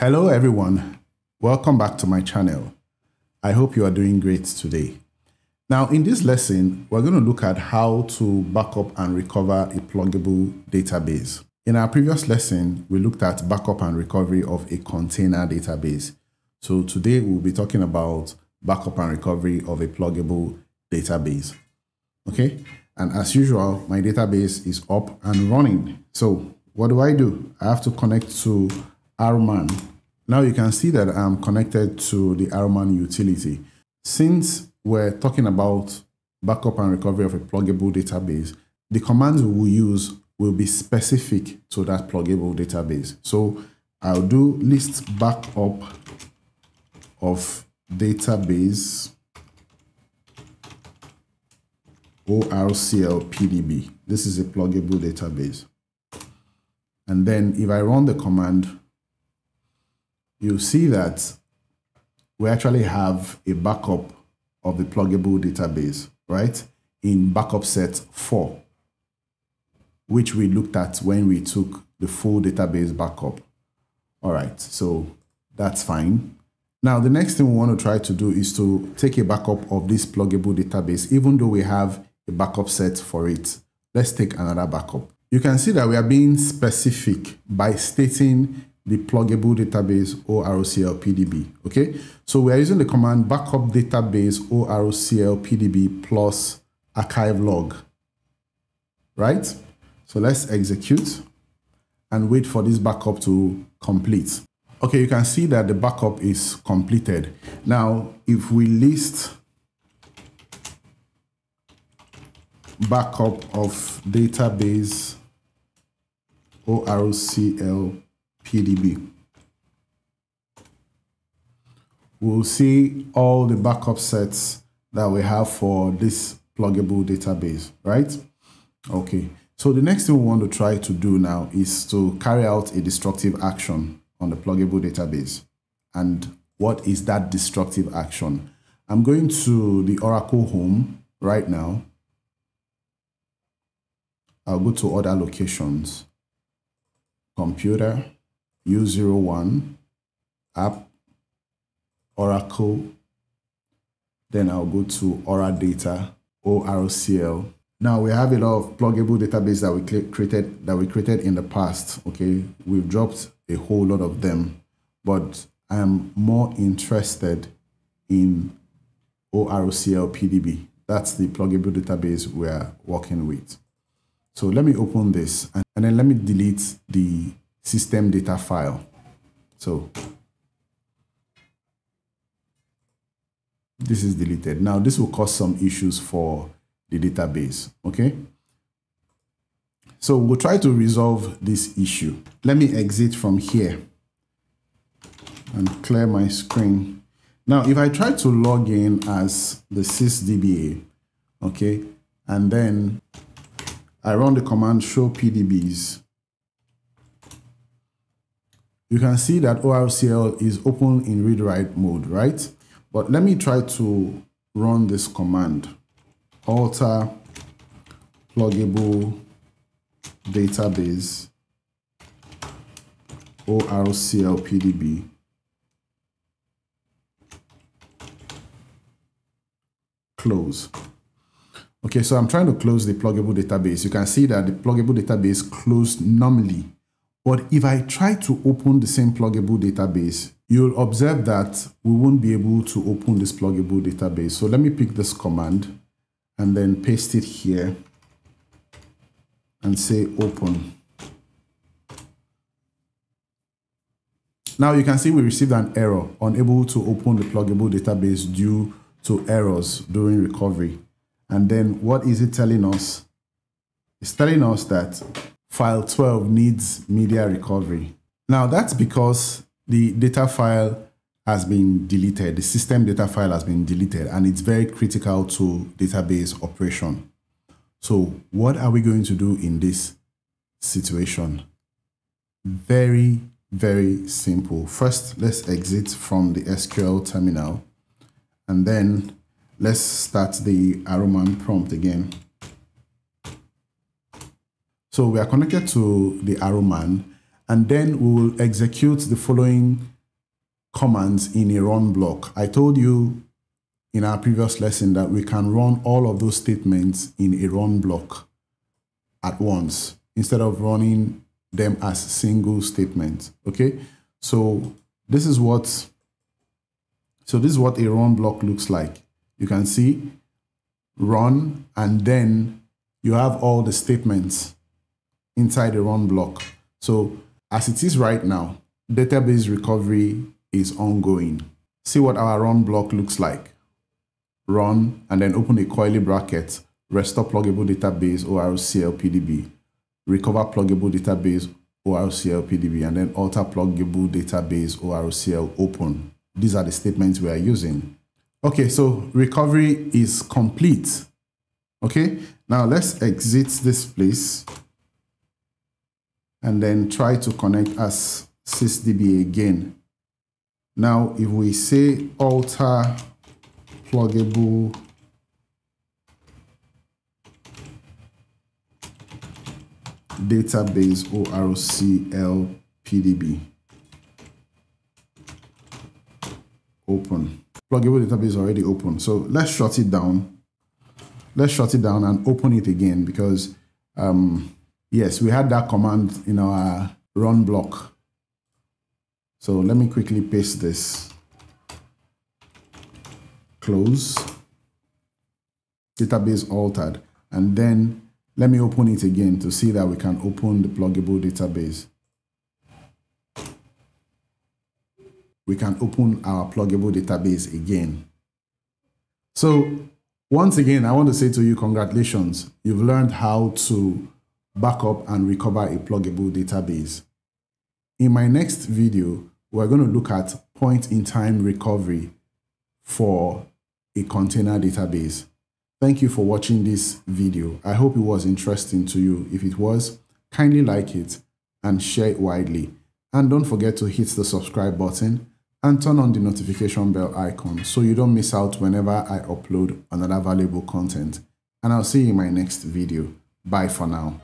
Hello everyone, welcome back to my channel. I hope you are doing great today. Now in this lesson, we're going to look at how to backup and recover a pluggable database. In our previous lesson, we looked at backup and recovery of a container database. So today we'll be talking about backup and recovery of a pluggable database. Okay, and as usual, my database is up and running. So what do I do? I have to connect to RMAN. Now you can see that I'm connected to the RMAN utility. Since we're talking about backup and recovery of a pluggable database, the commands we will use will be specific to that pluggable database. So I'll do list backup of database ORCL PDB. This is a pluggable database. And then if I run the command, you'll see that we actually have a backup of the pluggable database, right? In backup set 4, which we looked at when we took the full database backup. All right, so that's fine. Now, the next thing we want to try to do is to take a backup of this pluggable database, even though we have a backup set for it. Let's take another backup. You can see that we are being specific by stating the pluggable database ORCL PDB. Okay, so we are using the command backup database ORCL PDB plus archive log. Right? So let's execute and wait for this backup to complete. Okay, you can see that the backup is completed. Now, if we list backup of database ORCL PDB. We'll see all the backup sets that we have for this pluggable database, right? Okay, so the next thing we want to try to do now is to carry out a destructive action on the pluggable database. And what is that destructive action? I'm going to the Oracle home right now. I'll go to other locations computer, U01, app, Oracle. Then I'll go to oradata, ORCL. Now we have a lot of pluggable database that we created that we created in the past. Okay, we've dropped a whole lot of them, but I am more interested in ORCL PDB. That's the pluggable database we're working with. So let me open this and, and then let me delete the system data file. So this is deleted. Now this will cause some issues for the database, okay? So we'll try to resolve this issue. Let me exit from here and clear my screen. Now, if I try to log in as the sysdba, okay, and then I run the command show PDBs. You can see that ORCL is open in read-write mode, right? But let me try to run this command. Alter pluggable database ORCL PDB. Close. Okay, so I'm trying to close the pluggable database. You can see that the pluggable database closed normally. But if I try to open the same pluggable database, you'll observe that we won't be able to open this pluggable database. So let me pick this command and then paste it here and say open. Now you can see we received an error, unable to open the pluggable database due to errors during recovery. And then what is it telling us? It's telling us that file 12 needs media recovery. Now that's because the data file has been deleted. The system data file has been deleted and it's very critical to database operation. So what are we going to do in this situation? Very, very simple. First, let's exit from the SQL terminal and then Let's start the RMAN prompt again. So we are connected to the RMAN, and then we will execute the following commands in a run block. I told you in our previous lesson that we can run all of those statements in a run block at once instead of running them as single statements. Okay, so this is what so this is what a run block looks like. You can see run and then you have all the statements inside the run block. So as it is right now, database recovery is ongoing. See what our run block looks like. Run and then open a curly bracket, restore pluggable database ORCL PDB, recover pluggable database ORCL PDB, and then alter pluggable database ORCL open. These are the statements we are using. Okay, so recovery is complete. Okay, now let's exit this place and then try to connect as sysdb again. Now, if we say alter pluggable database ORCL PDB. Open. Pluggable database already open. So let's shut it down. Let's shut it down and open it again because um, yes, we had that command in our run block. So let me quickly paste this. Close. Database altered. And then let me open it again to see that we can open the pluggable database. We can open our pluggable database again. So once again, I want to say to you, congratulations. You've learned how to backup and recover a pluggable database. In my next video, we're going to look at point-in-time recovery for a container database. Thank you for watching this video. I hope it was interesting to you. If it was, kindly like it and share it widely. And don't forget to hit the subscribe button and turn on the notification bell icon so you don't miss out whenever I upload another valuable content. And I'll see you in my next video. Bye for now.